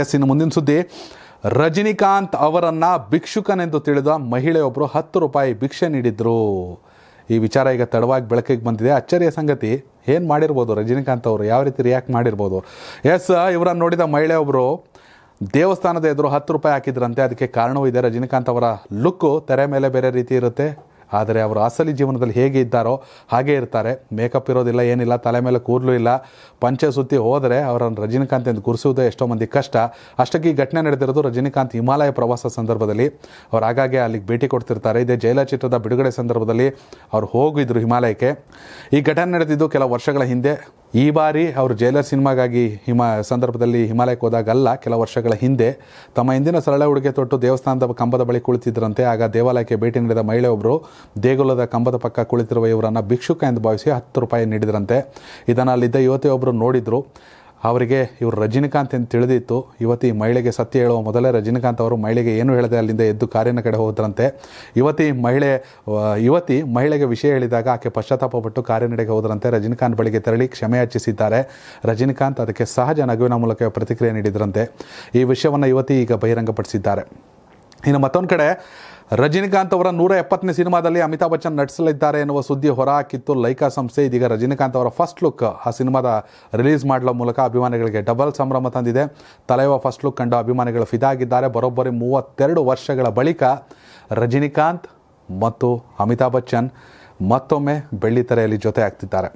S ಇನ್ನು ಮುಂದಿನ ಸುದ್ದಿ, ರಜನಿಕಾಂತ್ ಅವರನ್ನು ಭಿಕ್ಷುಕನೆಂದು ತಿಳಿದ ಮಹಿಳೆಯೊಬ್ಬರು ಹತ್ತು ರೂಪಾಯಿ ಭಿಕ್ಷೆ ನೀಡಿದ್ರು. ಈ ವಿಚಾರ ಈಗ ತಡವಾಗಿ ಬೆಳಕಿಗೆ ಬಂದಿದೆ. ಅಚ್ಚರಿಯ ಸಂಗತಿ, ಏನು ಮಾಡಿರ್ಬೋದು ರಜನಿಕಾಂತ್ ಅವರು? ಯಾವ ರೀತಿ ರಿಯಾಕ್ಟ್ ಮಾಡಿರ್ಬೋದು? ಎಸ್, ಇವರನ್ನು ನೋಡಿದ ಮಹಿಳೆಯೊಬ್ಬರು ದೇವಸ್ಥಾನದ ಎದುರು ಹತ್ತು ರೂಪಾಯಿ ಹಾಕಿದ್ರಂತೆ. ಅದಕ್ಕೆ ಕಾರಣವೂ ಇದೆ. ರಜನಿಕಾಂತ್ ಅವರ ಲುಕ್ಕು ತೆರೆ ಮೇಲೆ ಬೇರೆ ರೀತಿ ಇರುತ್ತೆ. ಆದರೆ ಅವರು ಅಸಲಿ ಜೀವನದಲ್ಲಿ ಹೇಗೆ ಇದ್ದಾರೋ ಹಾಗೇ ಇರ್ತಾರೆ. ಮೇಕಪ್ ಇರೋದಿಲ್ಲ, ಏನಿಲ್ಲ, ತಲೆ ಮೇಲೆ ಕೂದಲು ಇಲ್ಲ. ಪಂಚೆ ಸುತ್ತಿ ಹೋದರೆ ಅವರನ್ನು ರಜನಿಕಾಂತ್ ಎಂದು ಗುರುಸುವುದೇ ಎಷ್ಟೋ ಮಂದಿ ಕಷ್ಟ. ಅಷ್ಟಕ್ಕೆ ಈ ಘಟನೆ ನಡೆದಿರೋದು ರಜನಿಕಾಂತ್ ಹಿಮಾಲಯ ಪ್ರವಾಸ ಸಂದರ್ಭದಲ್ಲಿ. ಅವ್ರು ಆಗಾಗ್ಗೆ ಅಲ್ಲಿಗೆ ಭೇಟಿ ಕೊಡ್ತಿರ್ತಾರೆ. ಇದೇ ಜೈಲ ಚಿತ್ರದ ಬಿಡುಗಡೆ ಸಂದರ್ಭದಲ್ಲಿ ಅವ್ರು ಹೋಗಿದ್ರು ಹಿಮಾಲಯಕ್ಕೆ. ಈ ಘಟನೆ ನಡೆದಿದ್ದು ಕೆಲವು ವರ್ಷಗಳ ಹಿಂದೆ. ಈ ಬಾರಿ ಅವರು ಜೈಲರ್ ಸಿನಿಮಾಗಾಗಿ ಹಿಮ, ಸಂದರ್ಭದಲ್ಲಿ ಹಿಮಾಲಯಕ್ಕೆ ಹೋದಾಗಲ್ಲ, ಕೆಲ ವರ್ಷಗಳ ಹಿಂದೆ. ತಮ್ಮ ಹಿಂದಿನ ಸರಳ ಉಡುಗೆ ತೊಟ್ಟು ದೇವಸ್ಥಾನದ ಕಂಬದ ಬಳಿ ಕುಳಿತಿದ್ರಂತೆ. ಆಗ ದೇವಾಲಯಕ್ಕೆ ಭೇಟಿ ನೀಡಿದ ಮಹಿಳೆಯೊಬ್ಬರು ದೇಗುಲದ ಕಂಬದ ಪಕ್ಕ ಕುಳಿತಿರುವ ಇವರನ್ನು ಭಿಕ್ಷುಕ ಎಂದು ಭಾವಿಸಿ ಹತ್ತು ರೂಪಾಯಿ ನೀಡಿದ್ರಂತೆ. ಇದನ್ನು ಅಲ್ಲಿದ್ದ ಯುವತಿಯೊಬ್ಬರು ನೋಡಿದ್ರು. ಅವರಿಗೆ ಇವರು ರಜನಿಕಾಂತ್ ಎಂದು ತಿಳಿದಿತ್ತು. ಯುವತಿ ಮಹಿಳೆಗೆ ಸತ್ಯ ಹೇಳುವ ಮೊದಲೇ ರಜನಿಕಾಂತ್ ಅವರು ಮಹಿಳೆಗೆ ಏನು ಹೇಳದೆ ಅಲ್ಲಿಂದ ಎದ್ದು ಕಾರಿನ ಕಡೆ ಹೋದ್ರಂತೆ. ಯುವತಿ ಮಹಿಳೆ ಯುವತಿ ಮಹಿಳೆಗೆ ವಿಷಯ ಹೇಳಿದಾಗ ಆಕೆ ಪಶ್ಚಾತ್ತಾಪಪಟ್ಟು ಕಾರಿನಡೆಗೆ ಹೋದ್ರಂತೆ. ರಜನಿಕಾಂತ್ ಬಳಿಗೆ ತೆರಳಿ ಕ್ಷಮೆ ಯಾಚಿಸಿದ್ದಾರೆ. ರಜನಿಕಾಂತ್ ಅದಕ್ಕೆ ಸಹಜ ನಗುವಿನ ಮೂಲಕ ಪ್ರತಿಕ್ರಿಯೆ ನೀಡಿದ್ರಂತೆ. ಈ ವಿಷಯವನ್ನು ಯುವತಿ ಈಗ ಬಹಿರಂಗಪಡಿಸಿದ್ದಾರೆ. ಇನ್ನು ಮತ್ತೊಂದು ಕಡೆ ರಜನಿಕಾಂತ್ ಅವರ ನೂರ ಎಪ್ಪತ್ತನೇ ಸಿನಿಮಾದಲ್ಲಿ ಅಮಿತಾಬ್ ಬಚ್ಚನ್ ನಟಿಸಲಿದ್ದಾರೆ ಎನ್ನುವ ಸುದ್ದಿ ಹೊರಹಾಕಿತ್ತು. ಲೈಕಾ ಸಂಸ್ಥೆ ಇದೀಗ ರಜನಿಕಾಂತ್ ಅವರ ಫಸ್ಟ್ ಲುಕ್ ಆ ಸಿನಿಮಾದ ರಿಲೀಸ್ ಮಾಡಲ ಮೂಲಕ ಅಭಿಮಾನಿಗಳಿಗೆ ಡಬಲ್ ಸಂಭ್ರಮ ತಂದಿದೆ. ತಲೆಯುವ ಫಸ್ಟ್ ಲುಕ್ ಕಂಡು ಅಭಿಮಾನಿಗಳು ಫಿದಾಗಿದ್ದಾರೆ. ಬರೋಬ್ಬರಿ ಮೂವತ್ತೆರಡು ವರ್ಷಗಳ ಬಳಿಕ ರಜನಿಕಾಂತ್ ಮತ್ತು ಅಮಿತಾಬ್ ಬಚ್ಚನ್ ಮತ್ತೊಮ್ಮೆ ಬೆಳ್ಳಿ ತೆರೆಯಲ್ಲಿ ಜೊತೆ ಆಗ್ತಿದ್ದಾರೆ